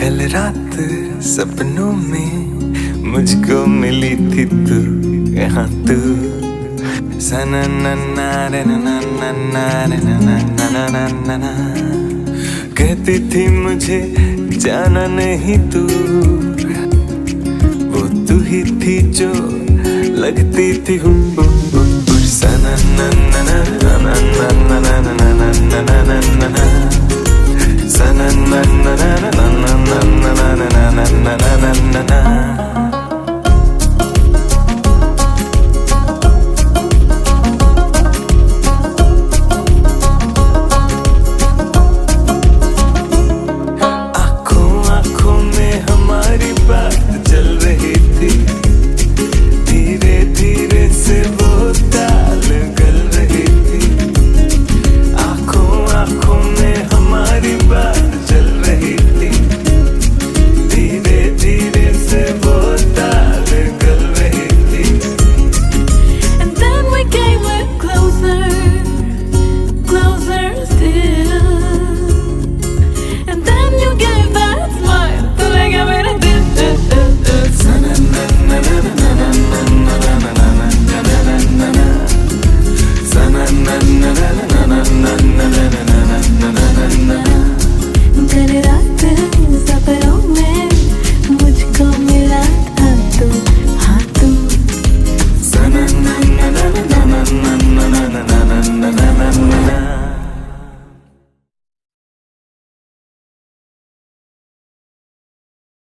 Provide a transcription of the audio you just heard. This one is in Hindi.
कल रात सपनों में मुझको मिली थी तू यहाँ तू सना कहती थी मुझे जाना नहीं तू वो तू ही थी जो लगती थी हूँ सना सना